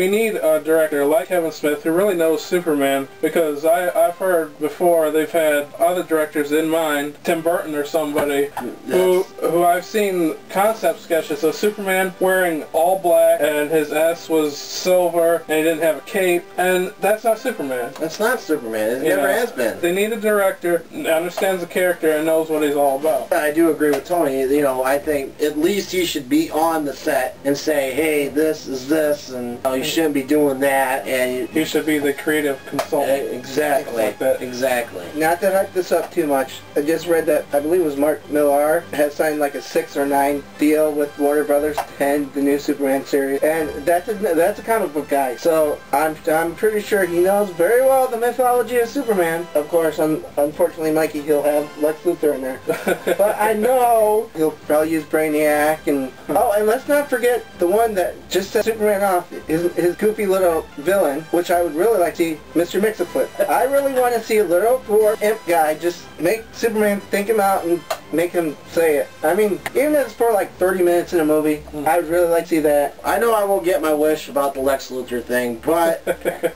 a director like Kevin Smith who really knows Superman because I, I've heard before they've had other directors in mind, Tim Burton or somebody, who who I've seen concept sketches of Superman wearing all black and his S was silver and he didn't have a cape and that's not Superman. That's not Superman. It never know, has been. They need a director that understands the character and knows what he's all about. I do agree with Tony. You know, I think at least he should be on the set and say, "Hey, this is this, and you, know, you shouldn't be doing that." And you, should be the creative consultant. Eh, exactly, Like exactly. Not to hype this up too much, I just read that I believe it was Mark Millar has signed like a six or nine deal with Warner Brothers and the new Superman series, and that's a that's a comic book guy. So I'm I'm pretty sure he knows very well the mythology of Superman. Of course, un, unfortunately, Mikey he'll have Lex Luthor in there, but I know he'll probably use Brainiac and oh, and let's not forget the one that just set Superman off his his goofy little villain, which I would really like to see, Mr. Mxyzptlk. I really want to see a little poor imp guy just make Superman think him out and make him say it. I mean, even if it's for like 30 minutes in a movie, mm. I would really like to see that. I know I won't get my wish about the Lex Luthor thing, but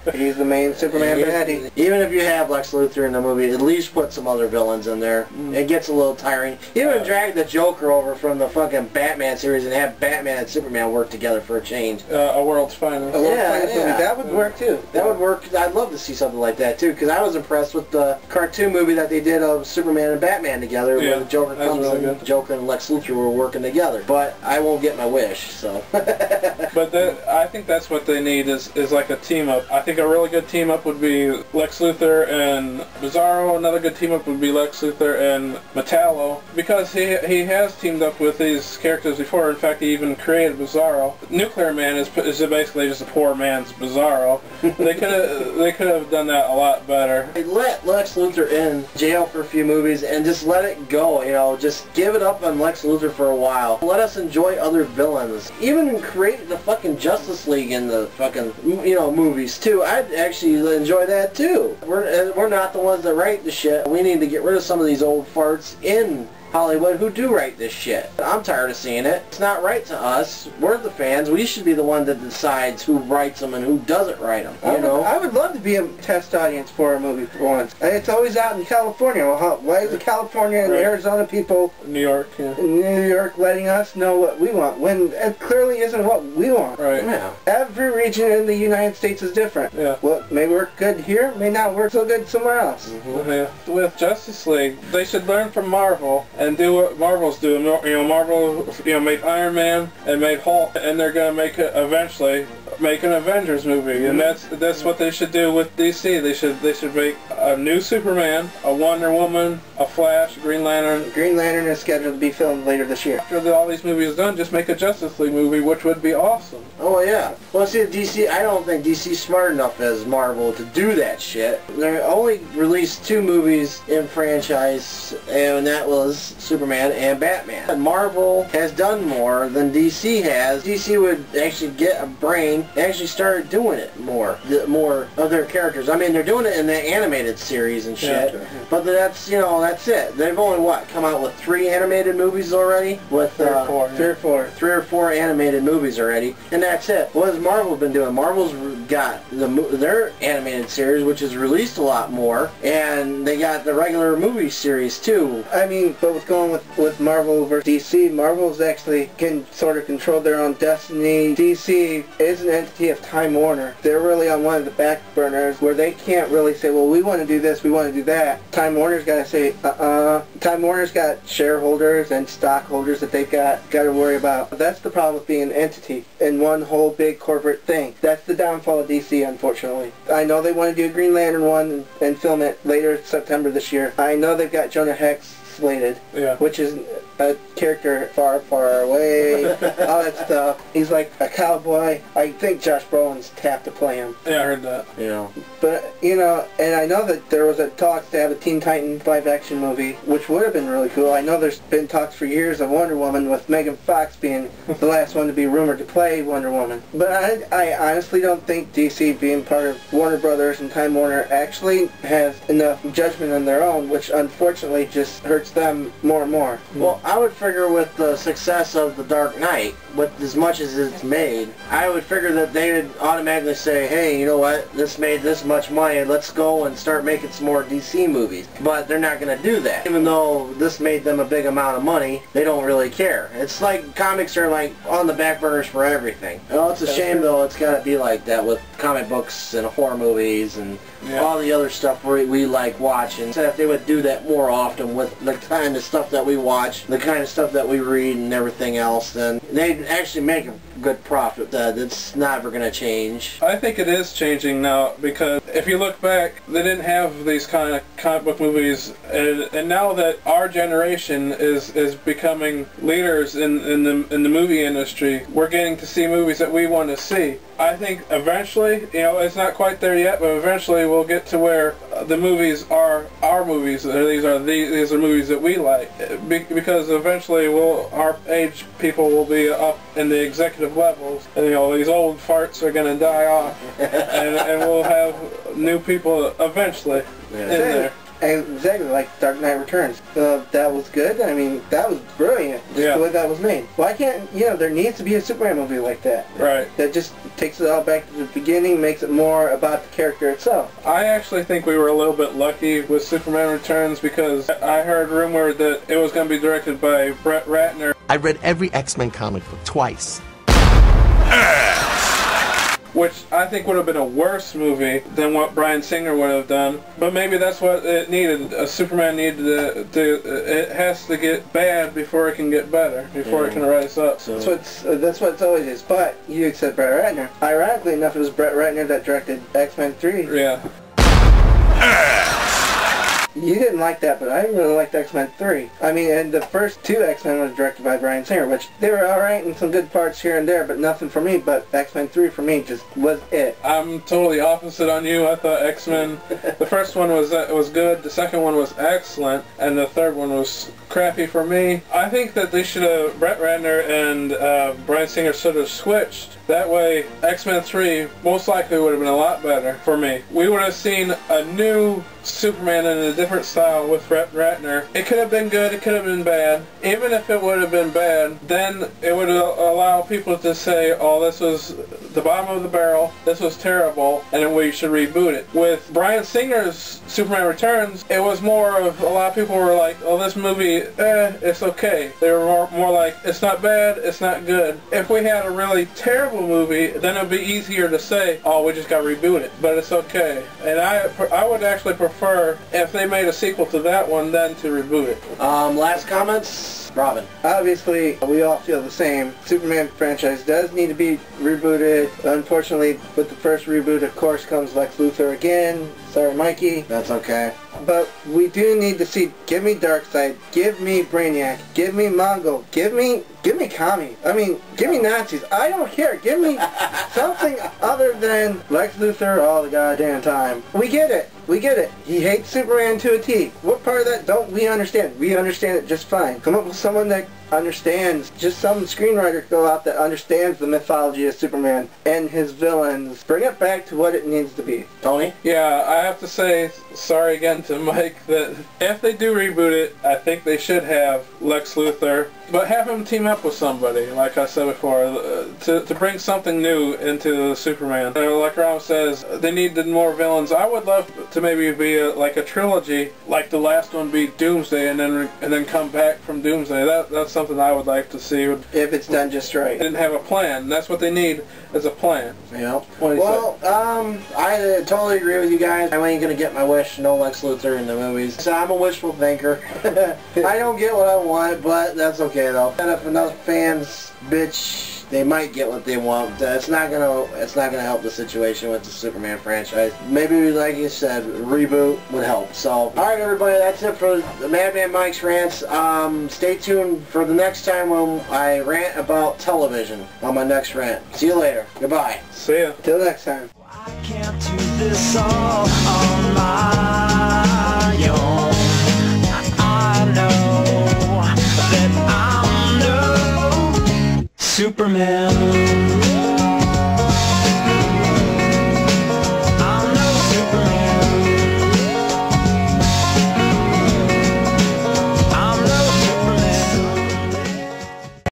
He's the main Superman baddie. even if you have Lex Luthor in the movie, at least put some other villains in there. Mm. It gets a little tiring. Even uh. drag the Joker over from the fucking Batman series and have Batman and Superman work together for a change. Uh, a world's finest. A little Yeah, movie. yeah. That would mm. work too. That would work. I'd love to see something like that too, because I was impressed with the cartoon movie that they did of Superman and Batman together, Yeah, where the Joker comes really good. Joker and Lex Luthor were working together. But I won't get my wish, so. But that, I think that's what they need is, is like a team up. I think a really good team up would be Lex Luthor and Bizarro. Another good team up would be Lex Luthor and Metallo because he he has teamed up with these characters before. In fact, he even created Bizarro. Nuclear Man is is basically just a poor man's Bizarro. they could have they could have done that a lot better. Hey, let Lex Luthor in jail for a few movies and just let it go, you know, just give it up on Lex Luthor for a while. Let us enjoy other villains. Even create the fucking Justice League in the fucking, you know, movies too. I'd actually enjoy that too. We're, uh, we're not the ones that write the shit. We need to get rid of some of these old farts in Hollywood who do write this shit. I'm tired of seeing it. It's not right to us. We're the fans. We should be the one that decides who writes them and who doesn't write them. I You would, know? I would love to be a test audience for a movie for once. It's always out in California. Well, how, why is the California and Right. Arizona people New York, yeah. New York letting us know what we want when it clearly isn't what we want? Right. Yeah. Every region in the United States is different. Yeah. What may work good here may not work so good somewhere else. Mm-hmm. Yeah. With Justice League, they should learn from Marvel and do what Marvel's doing. You know, Marvel, you know, made Iron Man and made Hulk, and they're gonna make it eventually make an Avengers movie, and that's that's what they should do with DC. They should they should make a new Superman, a Wonder Woman, a Flash, Green Lantern. Green Lantern is scheduled to be filmed later this year. After the, all these movies done, just make a Justice League movie, which would be awesome. Oh yeah. Well, see, DC. I don't think DC's smart enough as Marvel to do that shit. They only released two movies in franchise, and that was Superman and Batman. Marvel has done more than DC has. DC would actually get a brain and actually started doing it more, the, more other characters. I mean, they're doing it in the animated series and shit. Yeah. But that's you know that's it. They've only what come out with three animated movies already with Three or uh, four, yeah. Three or four. three or four animated movies already, and that's it. What has Marvel been doing? Marvel's got the their animated series, which is released a lot more, and they got the regular movie series too. I mean, but with going with, with Marvel versus DC, Marvel's actually can sort of control their own destiny. DC is an entity of Time Warner. They're really on one of the back burners where they can't really say, well, we want to do this, we want to do that. Time Warner's got to say, uh-uh. Time Warner's got shareholders and stockholders that they've got got to worry about. That's the problem with being an entity in one whole big corporate thing. That's the downfall of DC, unfortunately. I know they want to do a Green Lantern one and, and film it later September this year. I know they've got Jonah Hex slated, Yeah. which is a character far, far away, all that stuff. He's like a cowboy. I think Josh Brolin's tapped to play him. Yeah, I heard that. Yeah. But, you know, and I know that there was a talks to have a Teen Titan live-action movie, which would have been really cool. I know there's been talks for years of Wonder Woman with Megan Fox being the last one to be rumored to play Wonder Woman. But I, I honestly don't think DC being part of Warner Brothers and Time Warner actually has enough judgment on their own, which unfortunately just hurts them more and more. Hmm. well, I would figure with the success of The Dark Knight, with as much as it's made, I would figure that they would automatically say, hey, you know what, this made this much money, let's go and start making some more DC movies. But they're not going to do that. Even though this made them a big amount of money, they don't really care. It's like comics are like on the back burners for everything. Oh, it's a shame though, it's got to be like that with comic books and horror movies and Yeah. all the other stuff we, we like watching. So if they would do that more often with the kind of stuff that we watch, the kind of stuff that we read and everything else, then they'd actually make a good profit. Uh, that's never going to change. I think it is changing now because if you look back, they didn't have these kind of comic book movies, and, and now that our generation is is becoming leaders in, in the in the movie industry, we're getting to see movies that we want to see. I think eventually, you know, it's not quite there yet, but eventually we'll get to where the movies are our movies. These are the, these are movies that we like, Be- because eventually, we'll our age people will be up in the executive levels, and you know these old farts are going to die off, and, and we'll have new people eventually in there. And exactly like Dark Knight Returns. Uh, that was good. I mean, that was brilliant. Just Yeah. the way that was made. Why can't, you know, there needs to be a Superman movie like that. Right. That just takes it all back to the beginning, makes it more about the character itself. I actually think we were a little bit lucky with Superman Returns because I heard rumor that it was going to be directed by Brett Ratner, I read every X-Men comic book twice. Which I think would have been a worse movie than what Bryan Singer would have done. But maybe that's what it needed. A Superman needed to, to it has to get bad before it can get better, before it can rise up. So That's what uh, that's what it's always is. But you said Brett Ratner. Ironically enough, it was Brett Ratner that directed X-Men 3. Yeah. You didn't like that, but I really liked X-Men 3. I mean, and the first two X-Men was directed by Bryan Singer, which they were alright in some good parts here and there, but nothing for me. But X-Men 3 for me just was it. I'm totally opposite on you. I thought X-Men, the first one was uh, was good, the second one was excellent, and the third one was crappy for me. I think that they should have, Brett Ratner and uh, Bryan Singer should have switched. That way, X-Men 3 most likely would have been a lot better for me. We would have seen a new Superman in a different style with Brett Ratner. It could have been good, it could have been bad. Even if it would have been bad, then it would allow people to say, oh, this was the bottom of the barrel, this was terrible, and we should reboot it. With Bryan Singer's Superman Returns, it was more of, a lot of people were like, oh, this movie, eh, it's okay. They were more, more like, it's not bad, it's not good. If we had a really terrible movie, then it would be easier to say, oh, we just got to reboot it, but it's okay. And I, I would actually prefer, if they made a sequel to that one, then to reboot it. Um, last comments? Robin. Obviously, we all feel the same. Superman franchise does need to be rebooted. Unfortunately, with the first reboot, of course, comes Lex Luthor again. Sorry, Mikey. That's okay. But we do need to see, give me Darkseid, give me Brainiac, give me Mongul, give me, give me Kami. I mean, give me Nazis. I don't care. Give me something other than Lex Luthor all the goddamn time. We get it. We get it. He hates Superman to a T. What part of that don't we understand? We understand it just fine. Come up with someone that understands, just some screenwriter go out that understands the mythology of Superman and his villains. Bring it back to what it needs to be. Tony? Yeah, I have to say sorry again to Mike that if they do reboot it, I think they should have Lex Luthor, but have him team up with somebody, like I said before, uh, to, to bring something new into Superman. Like Ron says, they needed more villains. I would love to maybe be a, like a trilogy, like the last one be Doomsday, and then and then come back from Doomsday. That that's something I would like to see. If it's done just right. They didn't have a plan. That's what they need is a plan. Yeah. Well, um, I uh, totally agree with you guys. I ain't gonna get my wish. No Lex Luthor in the movies. So I'm a wishful thinker. I don't get what I want, but that's okay though. And if enough fans bitch, they might get what they want. It's not gonna. It's not gonna help the situation with the Superman franchise. Maybe, like you said, reboot would help. So, all right, everybody, that's it for the Madman Mike's rants. Um, stay tuned for the next time when I rant about television on my next rant. See you later. Goodbye. See ya. Till next time. Superman.